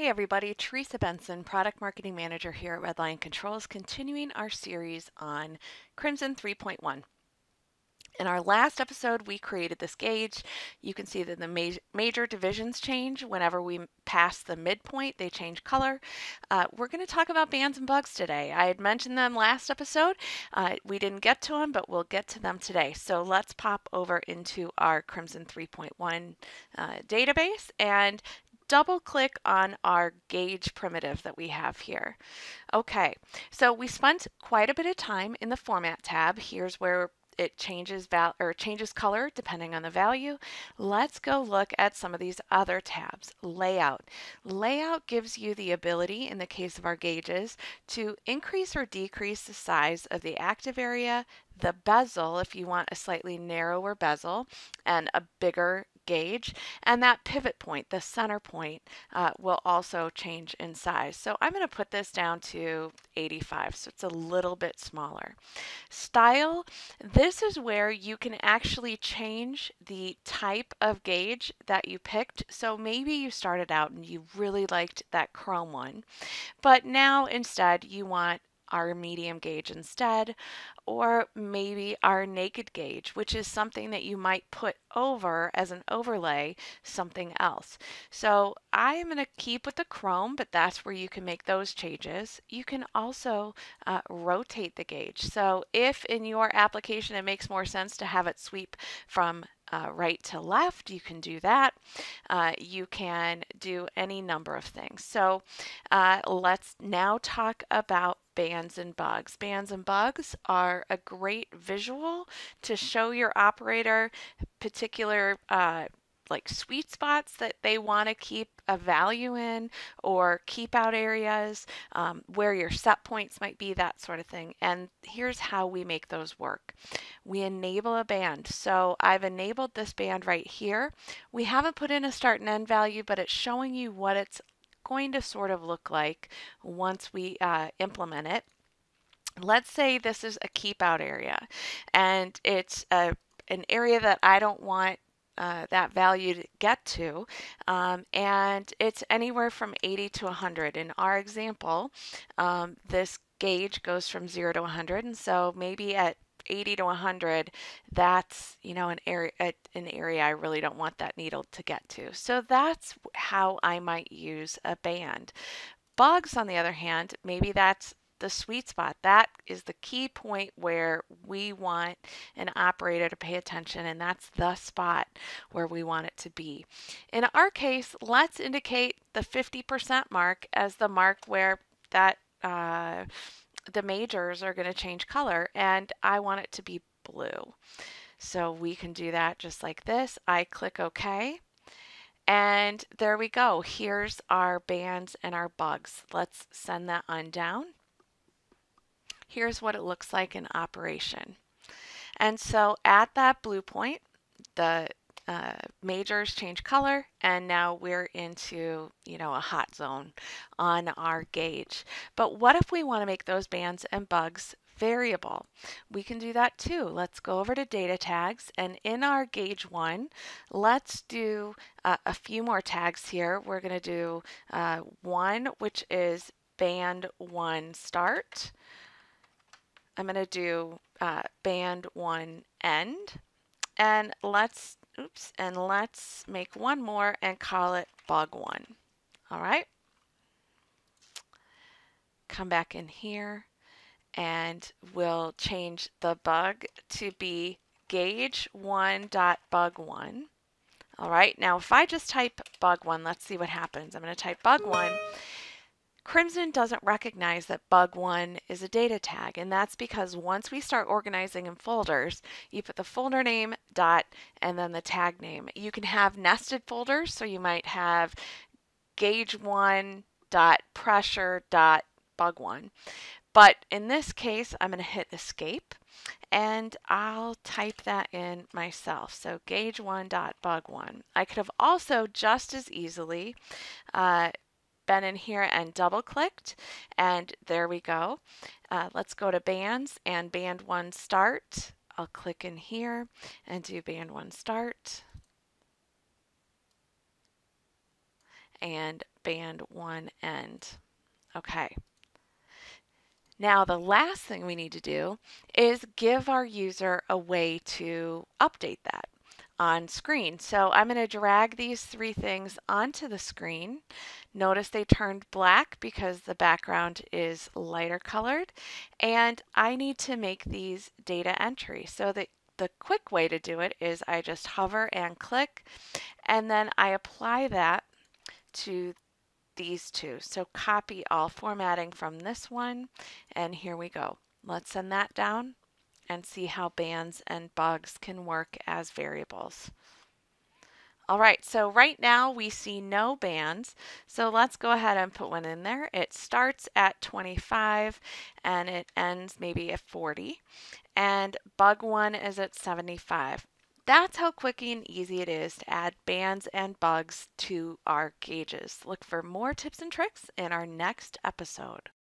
Hey everybody, Teresa Benson, Product Marketing Manager here at Red Lion Controls, continuing our series on Crimson 3.1. In our last episode, we created this gauge. You can see that the ma major divisions change whenever we pass the midpoint, they change color. Uh, we're going to talk about bands and bugs today. I had mentioned them last episode. Uh, we didn't get to them, but we'll get to them today. So let's pop over into our Crimson 3.1 uh, database and double click on our gauge primitive that we have here. Okay, so we spent quite a bit of time in the Format tab. Here's where it changes val or changes color depending on the value. Let's go look at some of these other tabs. Layout. Layout gives you the ability, in the case of our gauges, to increase or decrease the size of the active area, the bezel if you want a slightly narrower bezel and a bigger gauge and that pivot point the center point uh, will also change in size. So I'm going to put this down to 85 so it's a little bit smaller. Style this is where you can actually change the type of gauge that you picked. So maybe you started out and you really liked that chrome one but now instead you want our medium gauge instead, or maybe our naked gauge, which is something that you might put over as an overlay something else. So I'm going to keep with the chrome, but that's where you can make those changes. You can also uh, rotate the gauge. So if in your application it makes more sense to have it sweep from uh, right to left, you can do that. Uh, you can do any number of things. So uh, let's now talk about bands and bugs. Bands and bugs are a great visual to show your operator particular uh, like sweet spots that they want to keep a value in or keep out areas um, where your set points might be, that sort of thing. And here's how we make those work. We enable a band. So I've enabled this band right here. We haven't put in a start and end value, but it's showing you what it's going to sort of look like once we uh, implement it. Let's say this is a keep out area and it's a, an area that I don't want uh, that value to get to. Um, and it's anywhere from 80 to 100. In our example, um, this gauge goes from 0 to 100. And so maybe at 80 to 100, that's, you know, an area, an area I really don't want that needle to get to. So that's how I might use a band. Bugs, on the other hand, maybe that's the sweet spot. That is the key point where we want an operator to pay attention, and that's the spot where we want it to be. In our case, let's indicate the 50% mark as the mark where that uh, the majors are going to change color, and I want it to be blue. So we can do that just like this. I click OK. And there we go. Here's our bands and our bugs. Let's send that on down here's what it looks like in operation. And so at that blue point, the uh, majors change color and now we're into you know a hot zone on our gauge. But what if we want to make those bands and bugs variable? We can do that too. Let's go over to data tags and in our gauge one let's do uh, a few more tags here. We're going to do uh, one which is band one start I'm going to do uh, band one end. And let's oops and let's make one more and call it bug one. All right? Come back in here and we'll change the bug to be gauge one dot bug one. All right now if I just type bug one let's see what happens. I'm going to type bug one Crimson doesn't recognize that bug1 is a data tag, and that's because once we start organizing in folders, you put the folder name, dot, and then the tag name. You can have nested folders, so you might have gauge1 dot pressure dot bug1. But in this case, I'm going to hit escape and I'll type that in myself. So gauge1 dot bug1. I could have also just as easily uh, been in here and double clicked and there we go. Uh, let's go to bands and band one start. I'll click in here and do band one start. and band one end. Okay. Now the last thing we need to do is give our user a way to update that on screen. So I'm going to drag these three things onto the screen. Notice they turned black because the background is lighter colored. And I need to make these data entry. So the, the quick way to do it is I just hover and click, and then I apply that to these two. So copy all formatting from this one, and here we go. Let's send that down and see how bands and bugs can work as variables. All right, so right now we see no bands. So let's go ahead and put one in there. It starts at 25 and it ends maybe at 40. And bug one is at 75. That's how quick and easy it is to add bands and bugs to our gauges. Look for more tips and tricks in our next episode.